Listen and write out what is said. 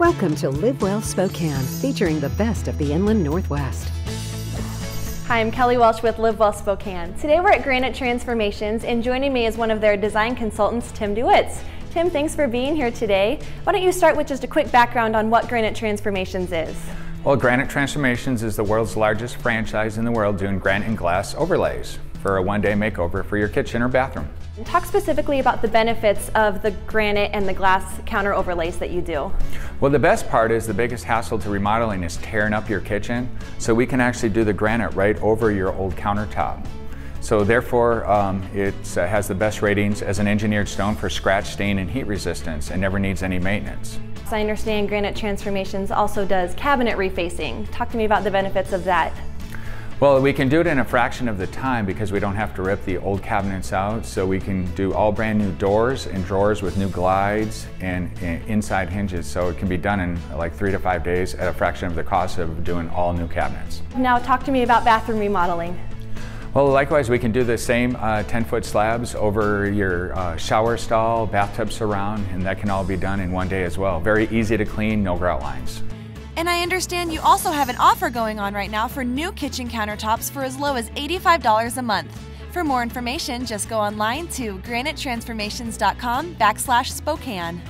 Welcome to Live Well Spokane, featuring the best of the Inland Northwest. Hi, I'm Kelly Welsh with Live Well Spokane. Today we're at Granite Transformations and joining me is one of their design consultants, Tim DeWitz. Tim, thanks for being here today. Why don't you start with just a quick background on what Granite Transformations is? Well, Granite Transformations is the world's largest franchise in the world doing granite and glass overlays for a one-day makeover for your kitchen or bathroom. Talk specifically about the benefits of the granite and the glass counter overlays that you do. Well, the best part is the biggest hassle to remodeling is tearing up your kitchen, so we can actually do the granite right over your old countertop. So therefore, um, it uh, has the best ratings as an engineered stone for scratch, stain, and heat resistance and never needs any maintenance. So I understand Granite Transformations also does cabinet refacing. Talk to me about the benefits of that. Well, we can do it in a fraction of the time because we don't have to rip the old cabinets out. So we can do all brand new doors and drawers with new glides and, and, inside hinges. So it can be done in like three to five days at a fraction of the cost of doing all new cabinets. Now talk to me about bathroom remodeling. Well, likewise, we can do the same 10-foot uh, slabs over your uh, shower stall, bathtub surround, and that can all be done in one day as well. Very easy to clean, no grout lines. And I understand you also have an offer going on right now for new kitchen countertops for as low as $85 a month. For more information, just go online to granitetransformations.com backslash Spokane.